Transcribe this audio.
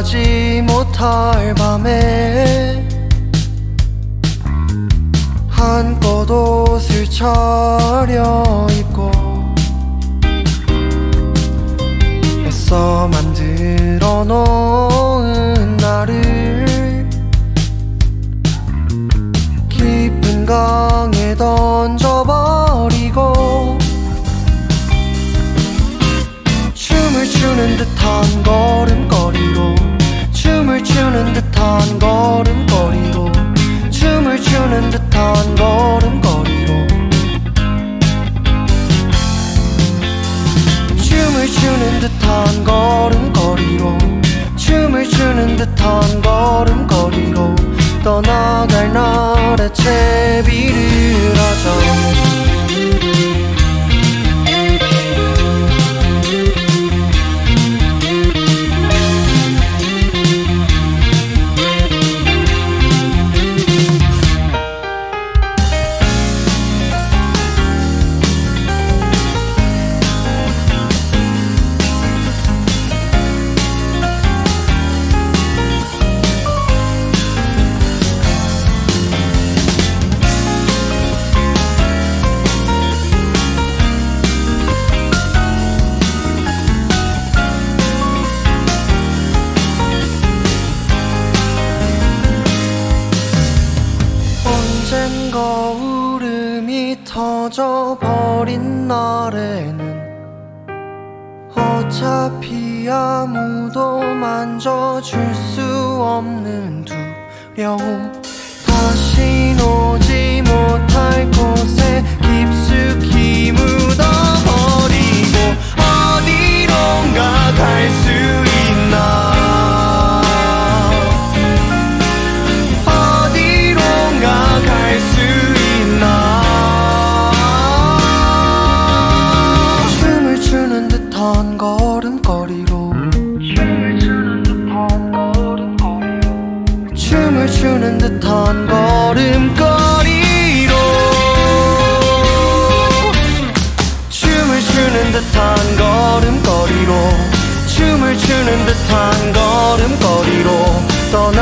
자지 못할 밤에 한껏 옷을 차려입고 애써 만들어 놓은 나를 깊은 강에 춤을 추는 듯한 걸음걸이로 춤을 추는 듯한 걸음걸이로 춤을 추는 듯한 걸음걸이로. 춤을 추는 듯한 걸음걸이로 춤을 추는 듯한 걸음걸이로 떠나갈 날에 채비를 언젠가 울음이 터져버린 날에는 어차피 아무도 만져줄 수 없는 두려움 걸음걸이로. 춤을 추는 듯한 걸음걸이로. 춤을 추는 듯한 걸음걸이로. 춤을 추는 듯한 걸음걸이로. 춤을 추는 듯한 걸음걸이로. 채비